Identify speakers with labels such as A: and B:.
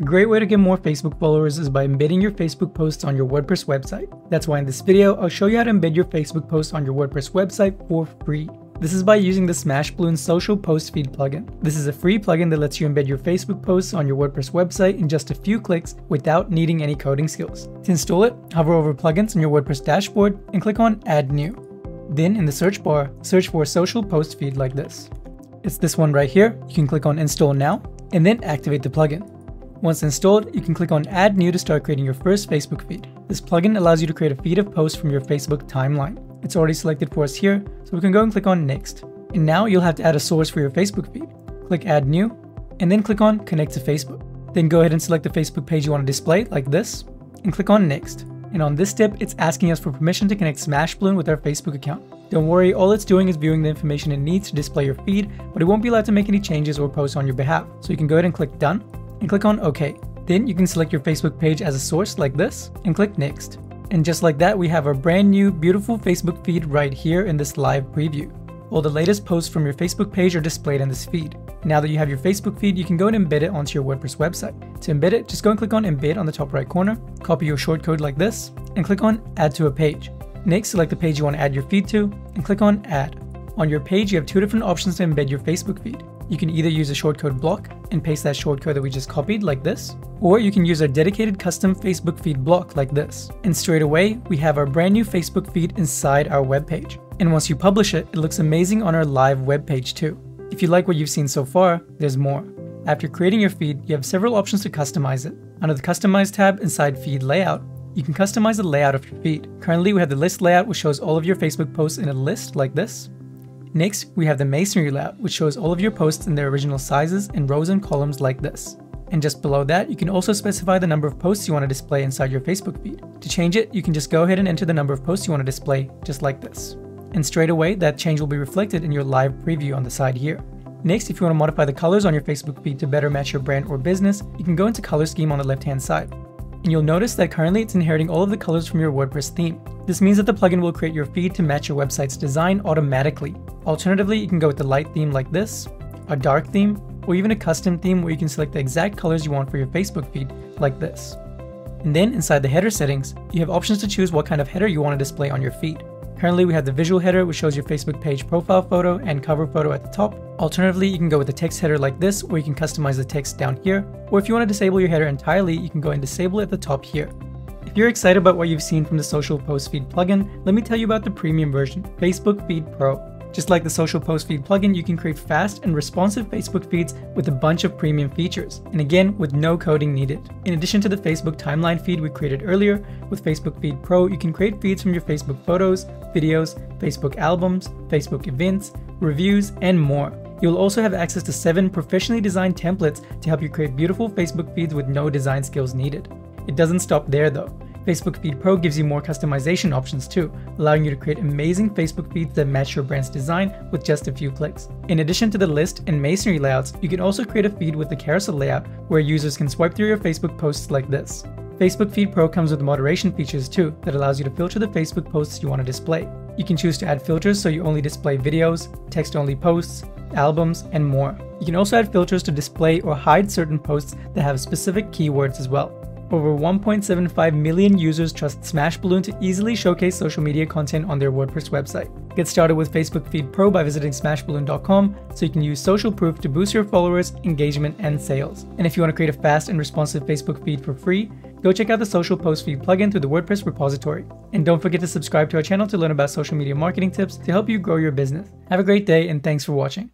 A: A great way to get more Facebook followers is by embedding your Facebook posts on your WordPress website. That's why in this video, I'll show you how to embed your Facebook posts on your WordPress website for free. This is by using the Smash Balloon Social Post Feed plugin. This is a free plugin that lets you embed your Facebook posts on your WordPress website in just a few clicks without needing any coding skills. To install it, hover over Plugins on your WordPress dashboard and click on Add New. Then in the search bar, search for Social Post Feed like this. It's this one right here. You can click on Install Now and then activate the plugin. Once installed, you can click on Add New to start creating your first Facebook feed. This plugin allows you to create a feed of posts from your Facebook timeline. It's already selected for us here, so we can go and click on Next. And now you'll have to add a source for your Facebook feed. Click Add New, and then click on Connect to Facebook. Then go ahead and select the Facebook page you want to display, like this, and click on Next. And on this step, it's asking us for permission to connect Smash Balloon with our Facebook account. Don't worry, all it's doing is viewing the information it needs to display your feed, but it won't be allowed to make any changes or posts on your behalf. So you can go ahead and click Done, and click on OK. Then you can select your Facebook page as a source like this, and click Next. And just like that, we have our brand new beautiful Facebook feed right here in this live preview. All the latest posts from your Facebook page are displayed in this feed. Now that you have your Facebook feed, you can go and embed it onto your WordPress website. To embed it, just go and click on Embed on the top right corner, copy your shortcode like this, and click on Add to a page. Next, select the page you want to add your feed to, and click on Add. On your page, you have two different options to embed your Facebook feed. You can either use a shortcode block and paste that shortcode that we just copied like this, or you can use our dedicated custom Facebook feed block like this. And straight away, we have our brand new Facebook feed inside our web page. And once you publish it, it looks amazing on our live web page too. If you like what you've seen so far, there's more. After creating your feed, you have several options to customize it. Under the Customize tab inside Feed Layout, you can customize the layout of your feed. Currently, we have the list layout which shows all of your Facebook posts in a list like this. Next, we have the masonry layout, which shows all of your posts in their original sizes in rows and columns like this. And just below that, you can also specify the number of posts you want to display inside your Facebook feed. To change it, you can just go ahead and enter the number of posts you want to display, just like this. And straight away, that change will be reflected in your live preview on the side here. Next, if you want to modify the colors on your Facebook feed to better match your brand or business, you can go into color scheme on the left hand side and you'll notice that currently it's inheriting all of the colors from your WordPress theme. This means that the plugin will create your feed to match your website's design automatically. Alternatively, you can go with the light theme like this, a dark theme, or even a custom theme where you can select the exact colors you want for your Facebook feed, like this. And then inside the header settings, you have options to choose what kind of header you want to display on your feed. Currently, we have the visual header, which shows your Facebook page profile photo and cover photo at the top. Alternatively, you can go with the text header like this, or you can customize the text down here. Or if you want to disable your header entirely, you can go and disable it at the top here. If you're excited about what you've seen from the Social Post Feed plugin, let me tell you about the premium version, Facebook Feed Pro. Just like the Social Post Feed plugin, you can create fast and responsive Facebook feeds with a bunch of premium features, and again, with no coding needed. In addition to the Facebook timeline feed we created earlier, with Facebook Feed Pro, you can create feeds from your Facebook photos, videos, Facebook albums, Facebook events, reviews, and more. You'll also have access to 7 professionally designed templates to help you create beautiful Facebook feeds with no design skills needed. It doesn't stop there though. Facebook Feed Pro gives you more customization options too, allowing you to create amazing Facebook feeds that match your brand's design with just a few clicks. In addition to the list and masonry layouts, you can also create a feed with the carousel layout where users can swipe through your Facebook posts like this. Facebook Feed Pro comes with moderation features too that allows you to filter the Facebook posts you want to display. You can choose to add filters so you only display videos, text-only posts, albums, and more. You can also add filters to display or hide certain posts that have specific keywords as well. Over 1.75 million users trust Smash Balloon to easily showcase social media content on their WordPress website. Get started with Facebook Feed Pro by visiting smashballoon.com so you can use social proof to boost your followers, engagement, and sales. And if you want to create a fast and responsive Facebook feed for free, go check out the Social Post Feed plugin through the WordPress repository. And don't forget to subscribe to our channel to learn about social media marketing tips to help you grow your business. Have a great day and thanks for watching.